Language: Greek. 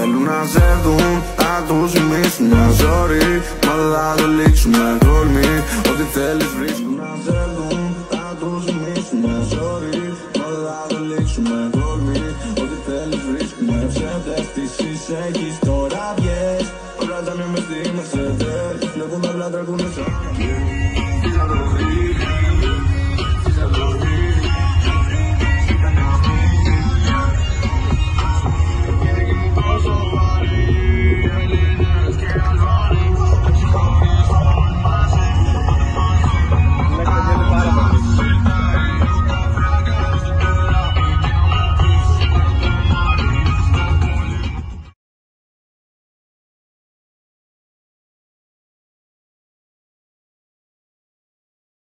Θέλουν να σε δουν, θα τους μίσουν Μια ζωή, μα αλλά το λήξουμε δόλμη. Ό,τι θέλεις βρίσκουν να σε δουν, θα τους μίσουν Μια το λήξουμε ό,τι εσύ τώρα βγες Όλα μες τη Mercedes Βλέπουν απλά τραγούνε σαν